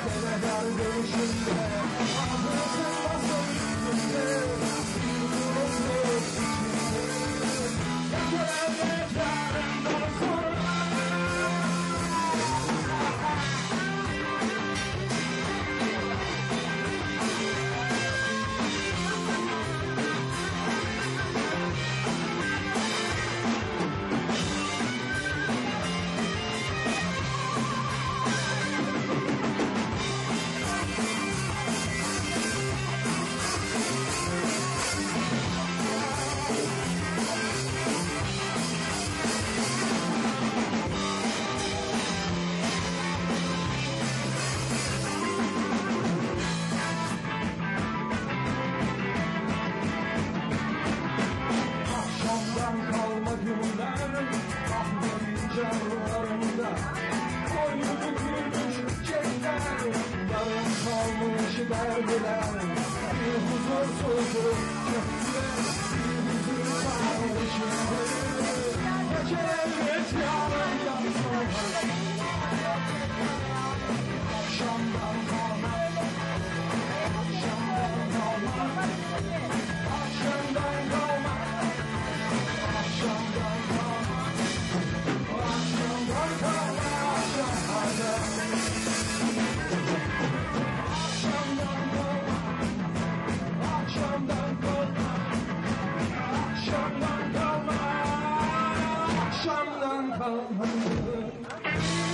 Kadar dönüşümde Hazırsın basın üstünde yanlarında Koydu bükülmüş kalmış derdiler. Bir huzur kalmış Thank you.